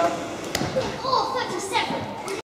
Oh, up. Oh, 37.